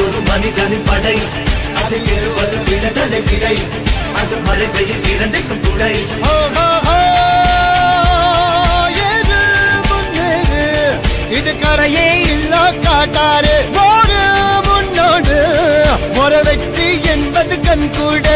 ஒரு மனிதனின் படை. அது எழுவது விடுதலை விடை. அந்த மழை வெயில் இரண்டுக்கும் துணை. இது கரையே இல்லா காட்டாரு. ஓடு முன்னோடு. ஒரு வெற்றி என்பது கண் கூட.